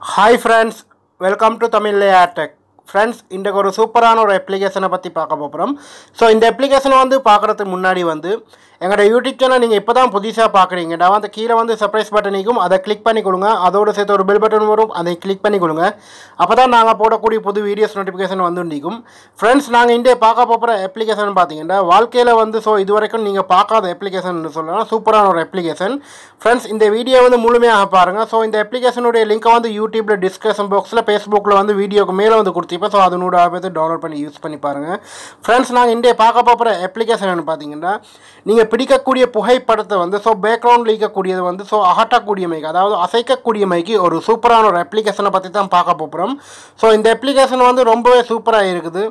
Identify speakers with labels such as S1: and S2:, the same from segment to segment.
S1: Hi friends welcome to Tamil Airtech friends இன்றைக்கு ஒரு சூப்பரான ஒரு அப்ளிகேஷனை பற்றி பார்க்க போகிறோம் ஸோ இந்த அப்ளிகேஷனை வந்து பார்க்குறதுக்கு முன்னாடி வந்து எங்களோட யூடியூப் சேனல் நீங்கள் இப்போ தான் புதுசாக பார்க்குறீங்கடா வந்து கீழே வந்து சர்ப்ரைஸ் பட்டனிக்கும் அதை கிளிக் பண்ணி கொடுங்க. அதோடு சேர்த்து ஒரு பெல் பட்டன் வரும். அதை கிளிக் பண்ணி கொடுங்க. அப்போ தான் நாங்கள் போடக்கூடிய புது வீடியோஸ் நோட்டிஃபிகேஷன் வந்து நிற்கும் ஃப்ரெண்ட்ஸ் நாங்கள் இன்றைய பார்க்க போகிற அப்ளிகேஷன் பார்த்தீங்கன்னா வாழ்க்கையில் வந்து ஸோ இது வரைக்கும் நீங்கள் பார்க்காத அப்ளிகேஷன் சொல்லலாம். சூப்பரான ஒரு அப்ளிகேஷன் ஃப்ரெண்ட்ஸ் இந்த வீடியோ வந்து முழுமையாக பாருங்கள் ஸோ இந்த அப்ளிகேஷனுடைய லிங்க்கை வந்து யூடியூப்பில் டிஸ்கிரிப்ஷன் பாக்ஸில் ஃபேஸ்புக்கில் வந்து வீடியோக்கு மேலே வந்து கொடுத்திருப்பேன். ஸோ அதனோட ஆபத்து டவுன்லோட் பண்ணி யூஸ் பண்ணி பாருங்கள் ஃப்ரெண்ட்ஸ் நாங்கள் இன்றைய பார்க்க போகிற அப்ளிகேஷன் பார்த்தீங்கன்னா நீங்கள் பிடிக்கக்கூடிய புகைப்படத்தை வந்து ஸோ பேக்ரவுண்டில் இருக்கக்கூடியது வந்து ஸோ அகட்டக்கூடிய மைக் அதாவது அசைக்கக்கூடிய மைக்கு ஒரு சூப்பரான ஒரு அப்ளிகேஷனை பற்றி தான் பார்க்க போகிறோம் ஸோ இந்த அப்ளிகேஷன் வந்து ரொம்பவே சூப்பராக இருக்குது.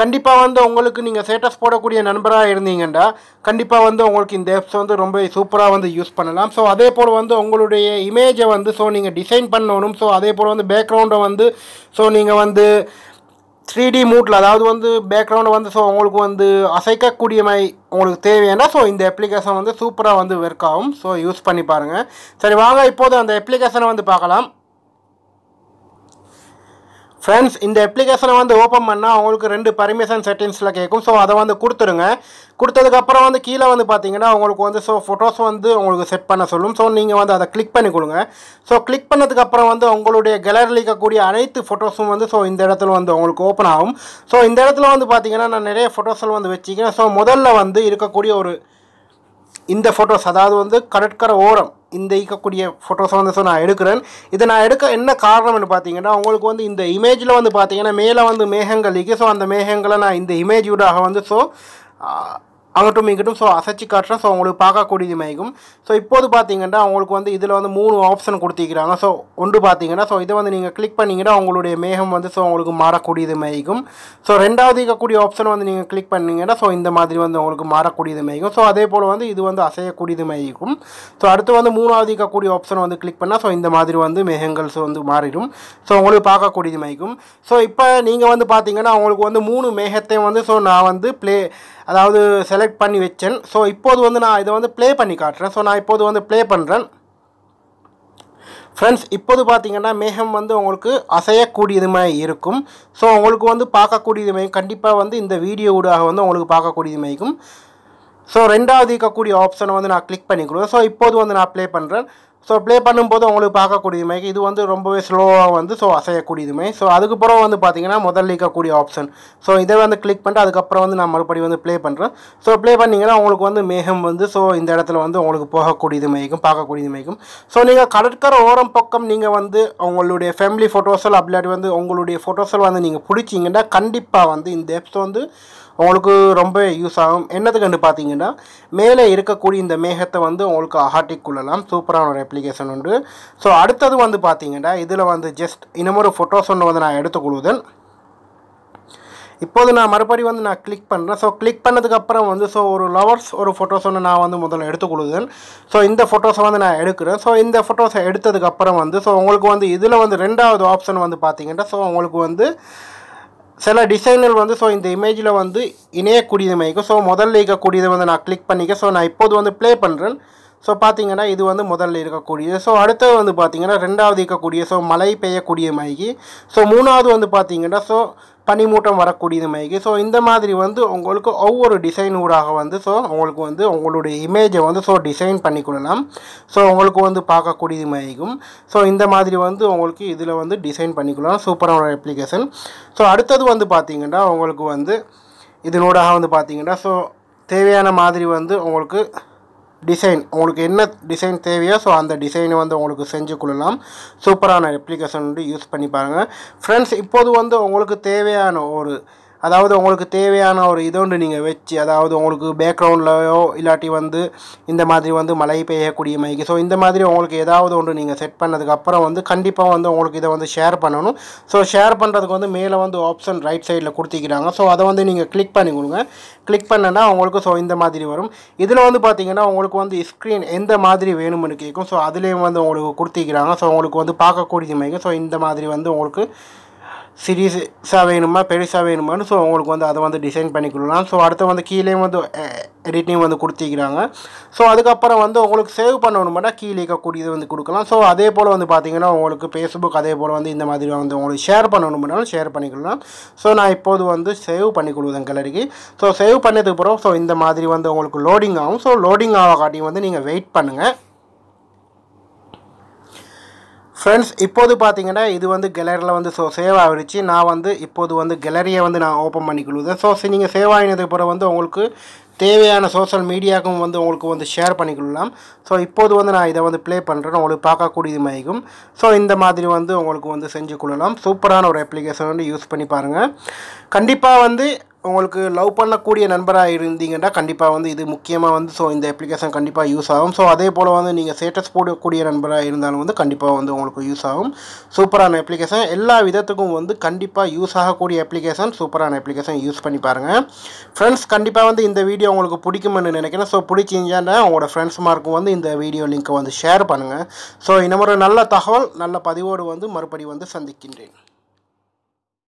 S1: கண்டிப்பாக வந்து உங்களுக்கு நீங்கள் ஸ்டேட்டஸ் போடக்கூடிய நண்பராக இருந்தீங்கன்னா கண்டிப்பாக வந்து உங்களுக்கு இந்த ஆப்ஸ் வந்து ரொம்ப சூப்பராக வந்து யூஸ் பண்ணலாம். ஸோ அதே போல் வந்து உங்களுடைய இமேஜை வந்து ஸோ நீங்கள் டிசைன் பண்ணணும். ஸோ அதே போல் வந்து பேக்ரவுண்டை வந்து ஸோ நீங்கள் வந்து த்ரீ டி மூட்டில் அதாவது வந்து பேக்ரவுண்டு வந்து ஸோ உங்களுக்கு வந்து அசைக்கக்கூடிய மாதிரி உங்களுக்கு தேவையான ஸோ இந்த அப்ளிகேஷன் வந்து சூப்பராக வந்து ஒர்க் ஆகும். ஸோ யூஸ் பண்ணி பாருங்கள் சரி வாங்க இப்போது அந்த அப்ளிகேஷனை வந்து பார்க்கலாம். ஃப்ரெண்ட்ஸ் இந்த அப்ளிகேஷனை வந்து ஓப்பன் பண்ணால் அவங்களுக்கு ரெண்டு பர்மிஷன் செட்டிங்ஸில் கேட்கும் ஸோ அதை வந்து கொடுத்துருங்க கொடுத்ததுக்கப்புறம் வந்து கீழே வந்து பார்த்தீங்கன்னா உங்களுக்கு வந்து ஸோ ஃபோட்டோஸ் வந்து உங்களுக்கு செட் பண்ண சொல்லும். ஸோ நீங்கள் வந்து அதை கிளிக் பண்ணி கொடுங்க. ஸோ கிளிக் பண்ணதுக்கப்புறம் வந்து உங்களுடைய கேலரியில் இருக்கக்கூடிய அனைத்து ஃபோட்டோஸும் வந்து ஸோ இந்த இடத்துல வந்து உங்களுக்கு ஓப்பன் ஆகும். ஸோ இந்த இடத்துல வந்து பார்த்தீங்கன்னா நான் நிறைய ஃபோட்டோஸில் வந்து வச்சுக்கிறேன் ஸோ முதல்ல வந்து இருக்கக்கூடிய ஒரு இந்த ஃபோட்டோஸ் அதாவது வந்து கடற்கரை ஓரம் இந்த இருக்கக்கூடிய ஃபோட்டோஸை வந்து ஸோ நான் எடுக்கிறேன். இதை நான் எடுக்க என்ன காரணம்னு பார்த்தீங்கன்னா உங்களுக்கு வந்து இந்த இமேஜில் வந்து பார்த்தீங்கன்னா மேலே வந்து மேகங்கள் இருக்கு. ஸோ அந்த மேகங்களை நான் இந்த இமேஜ் ஊடாக வந்து ஸோ அங்கட்டும் இங்கிட்டும் ஸோ அசைச்சு காட்டுறேன். ஸோ உங்களுக்கு பார்க்கக்கூடியது மயக்கும் ஸோ இப்போது பார்த்தீங்கன்னா உங்களுக்கு வந்து இதில் வந்து மூணு ஆப்ஷன் கொடுத்திருக்கிறாங்க. ஸோ ஒன்று பார்த்தீங்கன்னா ஸோ இதை வந்து நீங்கள் கிளிக் பண்ணிங்கன்னா உங்களுடைய மேகம் வந்து ஸோ உங்களுக்கு மாறக்கூடியது மயக்கும் ஸோ ரெண்டாவது இருக்கக்கூடிய ஆப்ஷன் வந்து நீங்கள் கிளிக் பண்ணிங்கன்னா ஸோ இந்த மாதிரி வந்து உங்களுக்கு மாறக்கூடியது மயக்கும் ஸோ அதே போல் வந்து இது வந்து அசையக்கூடியது மயக்கும் ஸோ அடுத்து வந்து மூணாவது இருக்கக்கூடிய ஆப்ஷன் வந்து கிளிக் பண்ணால் ஸோ இந்த மாதிரி வந்து மேகங்கள் ஸோ வந்து மாறிடும். ஸோ உங்களுக்கு பார்க்கக்கூடியது மயக்கும் ஸோ இப்போ நீங்கள் வந்து பார்த்தீங்கன்னா உங்களுக்கு வந்து மூணு மேகத்தையும் வந்து ஸோ நான் வந்து ப்ளே அதாவது செலக்ட் பண்ணி வச்சேன். ஸோ இப்போது வந்து நான் இதை வந்து ப்ளே பண்ணி காட்டுறேன். ஸோ நான் இப்போது வந்து ப்ளே பண்ணுறேன் ஃப்ரெண்ட்ஸ் இப்போது பார்த்தீங்கன்னா மேகம் வந்து உங்களுக்கு அசையக்கூடியதுமாய் இருக்கும். ஸோ உங்களுக்கு வந்து பார்க்கக்கூடியதுமே கண்டிப்பாக வந்து இந்த வீடியோ ஊடாக வந்து உங்களுக்கு பார்க்கக்கூடியதுமைக்கும் ஸோ ரெண்டாவது இருக்கக்கூடிய ஆப்ஷனை வந்து நான் கிளிக் பண்ணிக்கிறேன் ஸோ இப்போது வந்து நான் ப்ளே பண்ணுறேன் ஸோ ப்ளே பண்ணும்போது உங்களுக்கு மைக் இது வந்து ரொம்பவே ஸ்லோவாக வந்து ஸோ அசையக்கூடியதுமே ஸோ அதுக்கப்புறம் வந்து பார்த்தீங்கன்னா முதல்ல இருக்கக்கூடிய ஆப்ஷன் ஸோ இதை வந்து கிளிக் பண்ணிட்டு அதுக்கப்புறம் வந்து நான் மறுபடியும் வந்து ப்ளே பண்ணுறேன் ஸோ ப்ளே பண்ணிங்கன்னா உங்களுக்கு வந்து மேகம் வந்து ஸோ இந்த இடத்துல வந்து உங்களுக்கு போகக்கூடியது மைக்கும் பார்க்கக்கூடியது மைக்கும் ஸோ நீங்கள் கடற்கரை ஓரம் பக்கம் நீங்கள் வந்து உங்களுடைய ஃபேமிலி ஃபோட்டோஸில் அப்படி வந்து உங்களுடைய ஃபோட்டோஸில் வந்து நீங்கள் பிடிச்சிங்கன்னா கண்டிப்பாக வந்து இந்த ஆப்ஸ் வந்து உங்களுக்கு ரொம்ப யூஸ் ஆகும். என்னதுக்குன்னு பார்த்தீங்கன்னா மேலே இருக்கக்கூடிய இந்த மேகத்தை வந்து உங்களுக்கு அகாட்டிக் கொள்ளலாம். சூப்பரான ஒரு அப்ளிகேஷன் உண்டு. ஸோ அடுத்தது வந்து பார்த்தீங்கன்னா இதில் வந்து ஜஸ்ட் இன்னமொரு ஃபோட்டோஸ் ஒன்று வந்து நான் எடுத்துக்கொள்வதன் இப்போது நான் மறுபடி வந்து நான் கிளிக் பண்ணுறேன் ஸோ கிளிக் பண்ணதுக்கப்புறம் வந்து ஸோ ஒரு லவர்ஸ் ஒரு ஃபோட்டோஸ் ஒன்று நான் வந்து முதல்ல எடுத்துக்கொள்ளுதேன் ஸோ இந்த ஃபோட்டோஸை வந்து நான் எடுக்கிறேன். ஸோ இந்த ஃபோட்டோஸை எடுத்ததுக்கப்புறம் வந்து ஸோ உங்களுக்கு வந்து இதில் வந்து ரெண்டாவது ஆப்ஷன் வந்து பார்த்தீங்கன்னா ஸோ உங்களுக்கு வந்து சில டிசைனர் வந்து ஸோ இந்த இமேஜில் வந்து இணையக்கூடியது ஸோ முதல்ல இருக்கக்கூடியதை வந்து நான் கிளிக் பண்ணிக்க ஸோ நான் இப்போது வந்து ப்ளே பண்ணுறேன் ஸோ பார்த்தீங்கன்னா இது வந்து முதல்ல இருக்கக்கூடியது. ஸோ அடுத்தது வந்து பார்த்தீங்கன்னா ரெண்டாவது இருக்கக்கூடிய ஸோ மழை பெய்யக்கூடிய மைக்கு ஸோ மூணாவது வந்து பார்த்தீங்கன்னா ஸோ பனிமூட்டம் வரக்கூடியது மைக்கு ஸோ இந்த மாதிரி வந்து உங்களுக்கு ஒவ்வொரு டிசைன் ஊடாக வந்து ஸோ உங்களுக்கு வந்து உங்களுடைய இமேஜை வந்து ஸோ டிசைன் பண்ணி கொள்ளலாம். ஸோ உங்களுக்கு வந்து பார்க்கக்கூடியது மைக்கும் ஸோ இந்த மாதிரி வந்து உங்களுக்கு இதில் வந்து டிசைன் பண்ணிக்கலாம் சூப்பரான ஒரு அப்ளிகேஷன் ஸோ அடுத்தது வந்து பார்த்தீங்கன்னா உங்களுக்கு வந்து இதனூடாக வந்து பார்த்தீங்கன்னா ஸோ தேவையான மாதிரி வந்து உங்களுக்கு டிசைன் உங்களுக்கு என்ன டிசைன் தேவையோ ஸோ அந்த டிசைனை வந்து உங்களுக்கு செஞ்சு கொள்ளலாம். சூப்பரான அப்ளிகேஷன் வந்து யூஸ் பண்ணி பாருங்கள் ஃப்ரெண்ட்ஸ் இப்போது வந்து உங்களுக்கு தேவையான ஒரு அதாவது உங்களுக்கு தேவையான ஒரு இதொன்று நீங்கள் வச்சு அதாவது உங்களுக்கு பேக்ரவுண்ட்லையோ இல்லாட்டி வந்து இந்த மாதிரி வந்து மழை பெய்யக்கூடிய மைக்கு. ஸோ இந்த மாதிரி உங்களுக்கு ஏதாவது ஒன்று நீங்கள் செட் பண்ணதுக்கப்புறம் வந்து கண்டிப்பாக வந்து உங்களுக்கு இதை வந்து ஷேர் பண்ணணும். ஸோ ஷேர் பண்ணுறதுக்கு வந்து மேலே வந்து ஆப்ஷன் ரைட் சைடில் கொடுத்திக்கிறாங்க. ஸோ அதை வந்து நீங்கள் கிளிக் பண்ணி கொடுங்க. கிளிக் பண்ணனா உங்களுக்கு ஸோ இந்த மாதிரி வரும். இதில் வந்து பார்த்தீங்கன்னா உங்களுக்கு வந்து ஸ்க்ரீன் எந்த மாதிரி வேணும்னு கேட்கும் ஸோ அதுலேயும் வந்து உங்களுக்கு கொடுத்திக்கிறாங்க. ஸோ உங்களுக்கு வந்து பார்க்கக்கூடிய மைக்கு. ஸோ இந்த மாதிரி வந்து உங்களுக்கு சீரியஸாக வேணுமா பெருசாக வேணுமான்னு ஸோ உங்களுக்கு வந்து அதை வந்து டிசைன் பண்ணி கொடுக்கலாம். ஸோ அடுத்து வந்து கீழே வந்து எடிட்டிங் வந்து கொடுத்துக்கிறாங்க ஸோ அதுக்கப்புறம் வந்து உங்களுக்கு சேவ் பண்ணணுமாட்டா கீழே இருக்கக்கூடியது வந்து கொடுக்கலாம். ஸோ அதே போல் வந்து பார்த்தீங்கன்னா உங்களுக்கு ஃபேஸ்புக் அதே போல் வந்து இந்த மாதிரி வந்து உங்களுக்கு ஷேர் பண்ணணும்னாலும் ஷேர் பண்ணிக்கலாம். ஸோ நான் இப்போது வந்து சேவ் பண்ணி கொடுக்குறேன் கேலரிக்கு ஸோ சேவ் பண்ணதுக்கு அப்புறம் ஸோ இந்த மாதிரி வந்து உங்களுக்கு லோடிங் ஆகும். ஸோ லோடிங் ஆக காட்டி வந்து நீங்கள் வெயிட் பண்ணுங்கள் ஃப்ரெண்ட்ஸ் இப்போது பார்த்தீங்கன்னா இது வந்து கேலரியில் வந்து ஸோ சேவ் ஆகிடுச்சு நான் வந்து இப்போது வந்து கேலரியை வந்து நான் ஓப்பன் பண்ணிக்கொள்ளுதேன் ஸோ நீங்கள் சேவ் ஆகினதுக்கு பிறகு வந்து உங்களுக்கு தேவையான சோஷியல் மீடியாவுக்கும் வந்து உங்களுக்கு வந்து ஷேர் பண்ணிக்கொள்ளலாம். ஸோ இப்போது வந்து நான் இதை வந்து ப்ளே பண்ணுறேன் உங்களுக்கு பார்க்கக்கூடியது மாதிரிக்கும் ஸோ இந்த மாதிரி வந்து உங்களுக்கு வந்து செஞ்சு கொள்ளலாம். சூப்பரான ஒரு அப்ளிகேஷன் வந்து யூஸ் பண்ணி பாருங்கள் கண்டிப்பாக வந்து உங்களுக்கு லவ் பண்ணக்கூடிய நண்பராக இருந்தீங்கன்னா கண்டிப்பாக வந்து இது முக்கியமாக வந்து ஸோ இந்த அப்ளிகேஷன் கண்டிப்பாக யூஸ் ஆகும். ஸோ அதே போல் வந்து நீங்கள் ஸ்டேட்டஸ் போடக்கூடிய நண்பராக இருந்தாலும் வந்து கண்டிப்பாக வந்து உங்களுக்கு யூஸ் ஆகும். சூப்பரான அப்ளிகேஷன் எல்லா விதத்துக்கும் வந்து கண்டிப்பாக யூஸ் ஆகக்கூடிய அப்ளிகேஷன் சூப்பரான அப்ளிகேஷன் யூஸ் பண்ணி பாருங்கள் ஃப்ரெண்ட்ஸ் கண்டிப்பாக வந்து இந்த வீடியோ உங்களுக்கு பிடிக்கும்னு நினைக்கிறேன். ஸோ பிடிச்சிங்கன்னா உங்களோட ஃப்ரெண்ட்ஸ் மார்க்கும் வந்து இந்த வீடியோ லிங்க்கை வந்து ஷேர் பண்ணுங்கள் ஸோ இன்னும் ஒரு நல்ல தகவல் நல்ல பதிவோடு வந்து மறுபடி வந்து சந்திக்கின்றேன்.